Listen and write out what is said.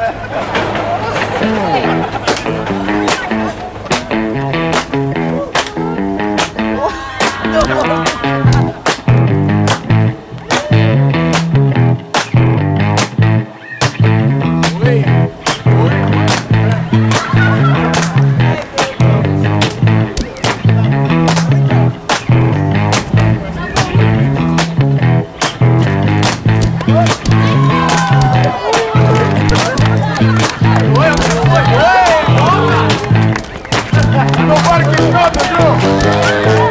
Oh, no. Pedro!